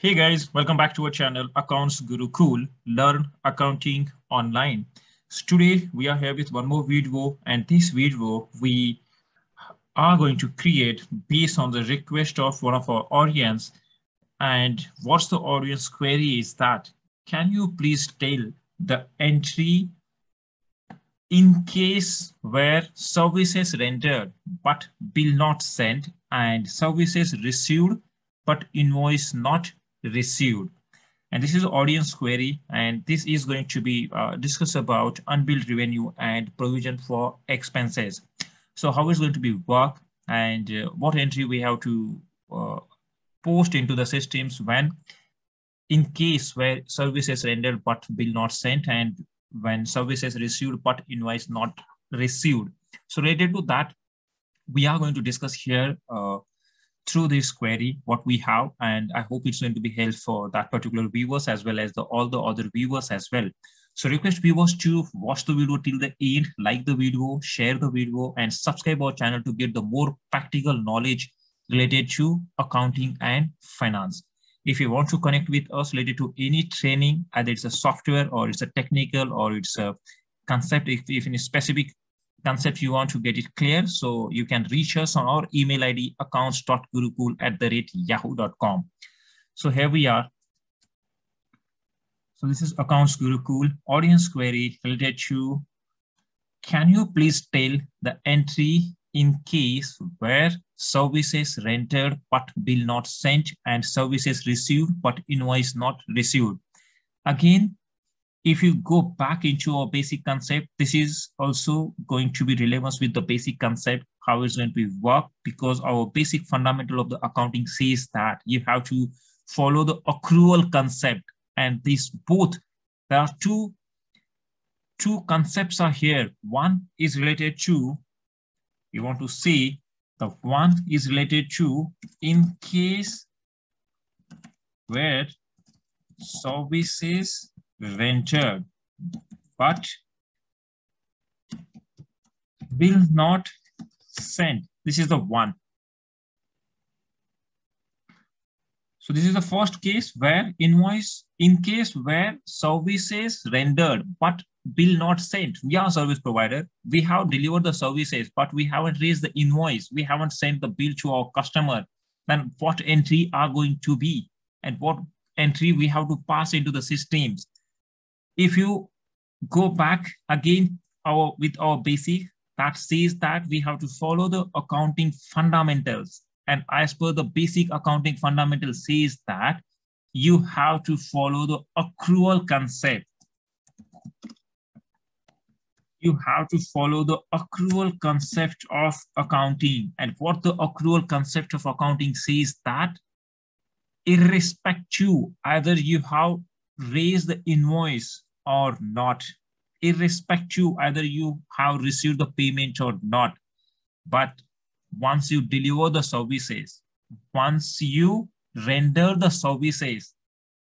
Hey guys, welcome back to our channel Accounts Gurukul, Learn Accounting Online. So today we are here with one more video and this video we are going to create based on the request of one of our audience. And what's the audience query is that, can you please tell the entry in case where services rendered but bill not sent and services received but invoice not received. And this is audience query, and this is going to be uh, discussed about unbilled revenue and provision for expenses. So how is going to be work and uh, what entry we have to uh, post into the systems when in case where services rendered but bill not sent and when services received but invoice not received. So related to that, we are going to discuss here uh, through this query what we have and i hope it's going to be helpful for that particular viewers as well as the all the other viewers as well. So request viewers to watch the video till the end like the video share the video and subscribe our channel to get the more practical knowledge related to accounting and finance. If you want to connect with us related to any training either it's a software or it's a technical or it's a concept if, if in specific concept you want to get it clear. So you can reach us on our email ID accounts.gurukul at the rate yahoo.com. So here we are. So this is accounts Gurukul audience query related to can you please tell the entry in case where services rendered but bill not sent and services received but invoice not received. Again, if you go back into our basic concept, this is also going to be relevant with the basic concept, how it's going to work, because our basic fundamental of the accounting says that you have to follow the accrual concept. And these both, there are two, two concepts are here. One is related to, you want to see, the one is related to in case where services ventured, but will not send. This is the one. So this is the first case where invoice, in case where services rendered, but bill not sent. We are service provider. We have delivered the services, but we haven't raised the invoice. We haven't sent the bill to our customer. Then what entry are going to be and what entry we have to pass into the systems if you go back again our with our basic that says that we have to follow the accounting fundamentals. And as per the basic accounting fundamental says that you have to follow the accrual concept. You have to follow the accrual concept of accounting. And what the accrual concept of accounting says that irrespective either you have raised the invoice or not, irrespective either you have received the payment or not. But once you deliver the services, once you render the services,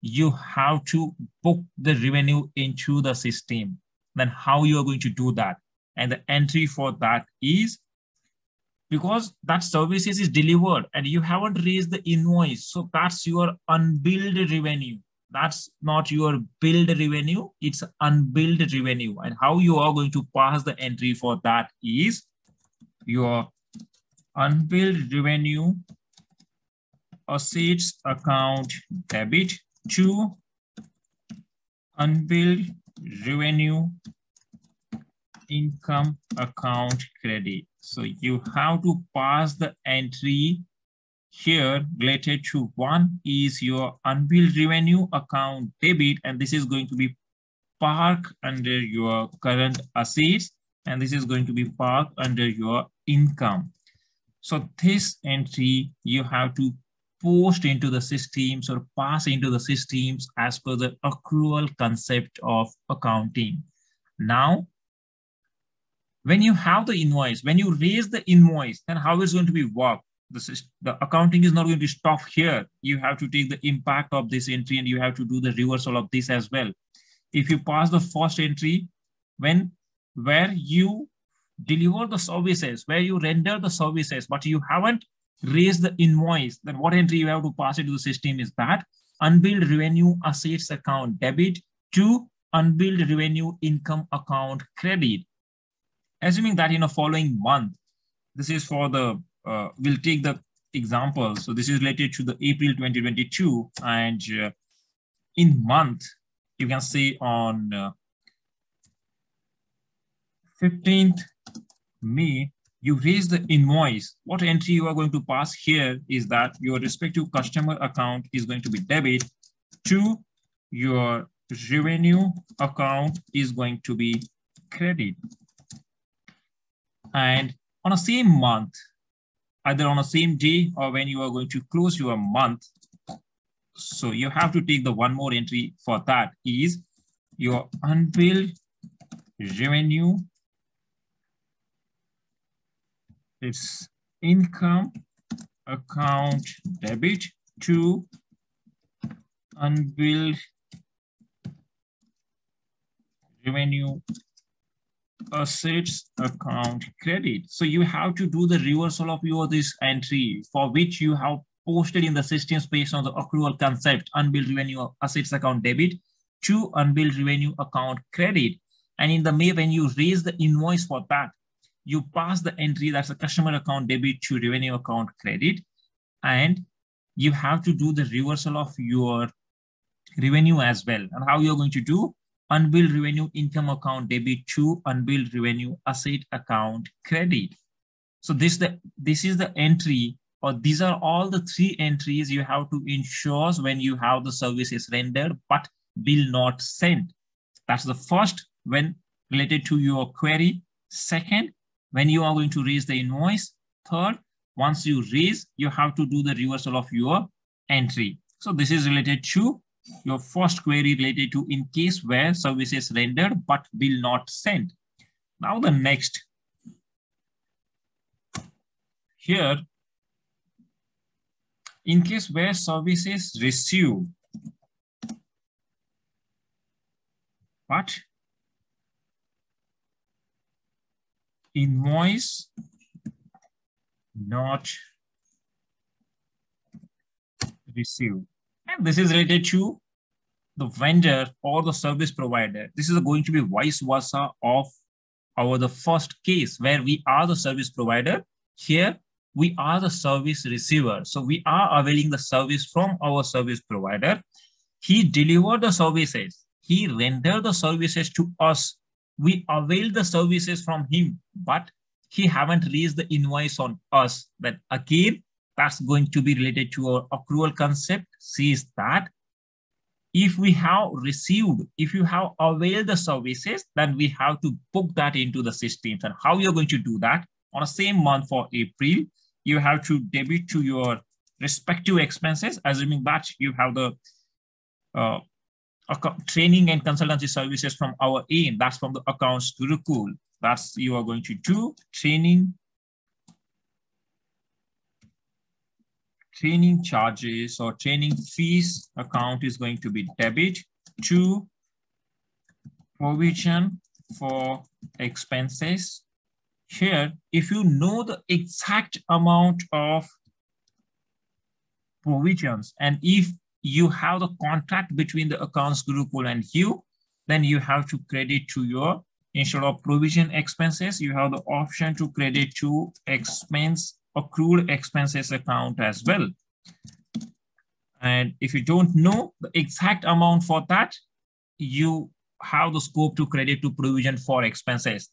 you have to book the revenue into the system. Then how you are going to do that? And the entry for that is because that services is delivered and you haven't raised the invoice. So that's your unbilled revenue that's not your billed revenue, it's unbilled revenue. And how you are going to pass the entry for that is your unbilled revenue assets account debit to unbilled revenue income account credit. So you have to pass the entry here related to one is your unbilled revenue account debit, and this is going to be parked under your current assets, and this is going to be parked under your income. So this entry you have to post into the systems or pass into the systems as per the accrual concept of accounting. Now, when you have the invoice, when you raise the invoice, then how is going to be worked? The, the accounting is not going to stop here. You have to take the impact of this entry and you have to do the reversal of this as well. If you pass the first entry, when where you deliver the services, where you render the services, but you haven't raised the invoice, then what entry you have to pass into the system is that unbilled revenue assets account debit to unbilled revenue income account credit. Assuming that in a following month, this is for the, uh, we'll take the example. So this is related to the April 2022 and uh, in month, you can see on uh, 15th May, you raise the invoice. What entry you are going to pass here is that your respective customer account is going to be debit to your revenue account is going to be credit. And on the same month, either on the same day or when you are going to close your month, so you have to take the one more entry for that is your unbilled revenue. It's income account debit to unbilled revenue assets account credit. So you have to do the reversal of your this entry for which you have posted in the systems based on the accrual concept, unbilled revenue assets account debit to unbilled revenue account credit. And in the May, when you raise the invoice for that, you pass the entry that's a customer account debit to revenue account credit. And you have to do the reversal of your revenue as well. And how you're going to do unbilled revenue income account debit to unbilled revenue asset account credit. So this, the, this is the entry or these are all the three entries you have to ensure when you have the services rendered but bill not sent. That's the first when related to your query. Second, when you are going to raise the invoice. Third, once you raise, you have to do the reversal of your entry. So this is related to your first query related to in case where services rendered but will not send. Now the next. Here, in case where services received but invoice not received. And this is related to the vendor or the service provider. This is going to be vice versa of our the first case where we are the service provider. Here, we are the service receiver. So we are availing the service from our service provider. He delivered the services. He rendered the services to us. We avail the services from him, but he haven't raised the invoice on us. But again, that's going to be related to our accrual concept says that if we have received, if you have availed the services, then we have to book that into the systems. And how you're going to do that on the same month for April, you have to debit to your respective expenses, assuming that you have the uh, training and consultancy services from our aim. That's from the accounts Gurukul. That's you are going to do training training charges or training fees account is going to be debit to provision for expenses. Here, if you know the exact amount of provisions and if you have the contract between the accounts Gurukul and you, then you have to credit to your, instead of provision expenses, you have the option to credit to expense accrued expenses account as well. And if you don't know the exact amount for that, you have the scope to credit to provision for expenses.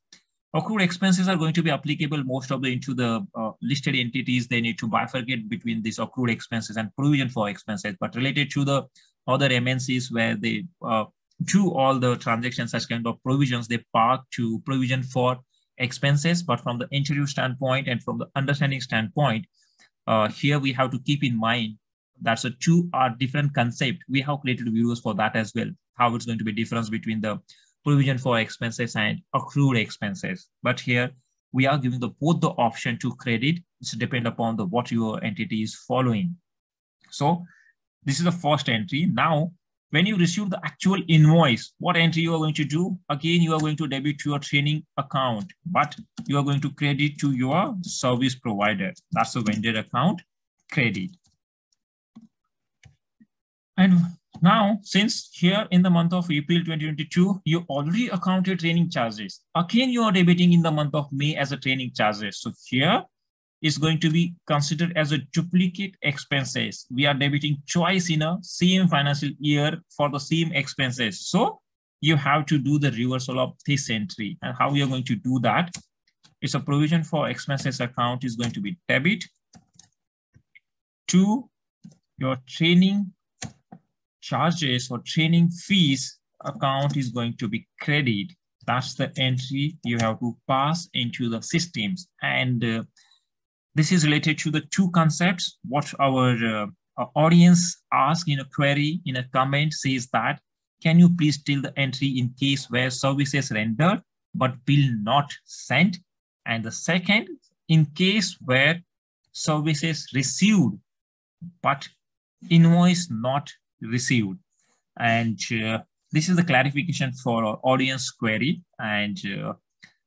Accrued expenses are going to be applicable most of the into the uh, listed entities. They need to bifurcate between these accrued expenses and provision for expenses. But related to the other MNCs where they uh, do all the transactions as kind of provisions, they park to provision for expenses, but from the interview standpoint and from the understanding standpoint, uh, here we have to keep in mind that's a two are different concept. We have created videos for that as well, how it's going to be difference between the provision for expenses and accrued expenses. But here we are giving the both the option to credit. It's depend upon the what your entity is following. So this is the first entry. Now when you receive the actual invoice, what entry you are going to do? Again, you are going to debit to your training account, but you are going to credit to your service provider. That's the vendor account credit. And now, since here in the month of April 2022, you already accounted training charges. Again, you are debiting in the month of May as a training charges. So here is going to be considered as a duplicate expenses. We are debiting twice in a same financial year for the same expenses. So you have to do the reversal of this entry. And how you're going to do that? It's a provision for expenses account is going to be debit to your training charges or training fees account is going to be credit. That's the entry you have to pass into the systems. And uh, this is related to the two concepts. What our, uh, our audience ask in a query, in a comment says that, can you please tell the entry in case where services rendered, but bill not sent? And the second, in case where services received, but invoice not received. And uh, this is the clarification for our audience query. And uh,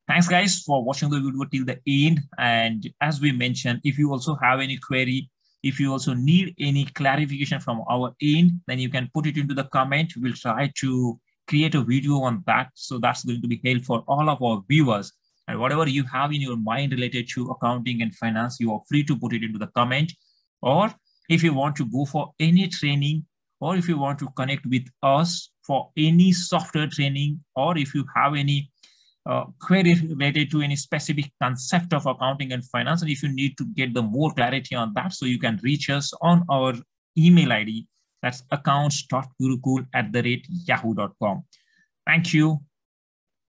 thanks guys for watching the video till the end. And as we mentioned, if you also have any query, if you also need any clarification from our end, then you can put it into the comment. We'll try to create a video on that. So that's going to be helpful for all of our viewers. And whatever you have in your mind related to accounting and finance, you are free to put it into the comment. Or if you want to go for any training or if you want to connect with us for any software training, or if you have any uh, query related to any specific concept of accounting and finance, and if you need to get the more clarity on that, so you can reach us on our email ID, that's accounts.gurukul at the rate yahoo.com. Thank you.